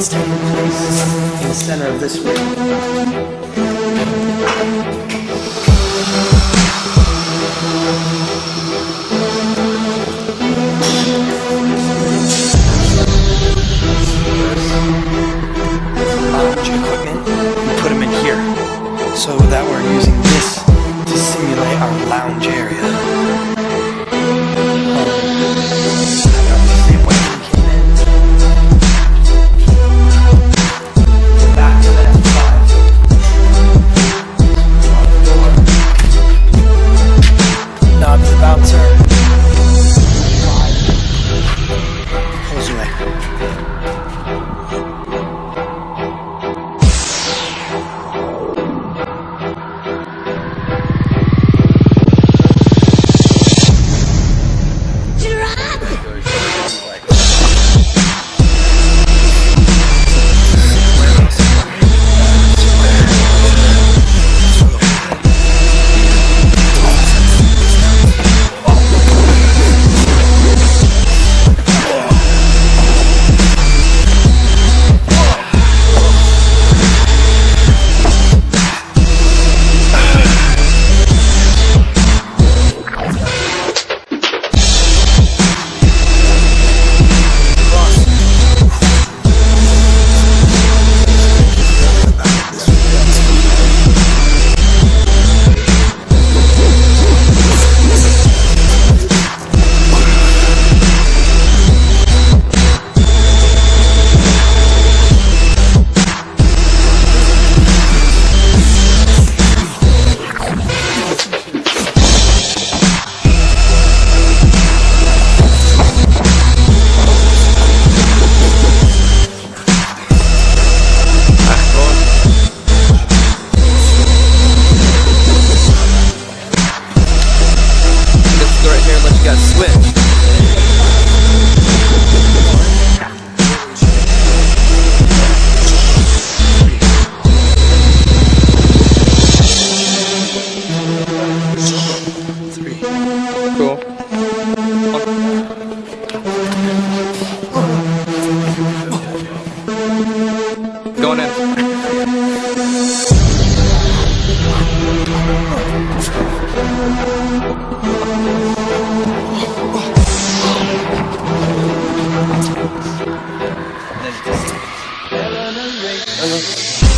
It's taking place in the center of this room. Equipment, we put them in here so that we're using this to simulate our lounge area. Right here let you guys switch. Uhum.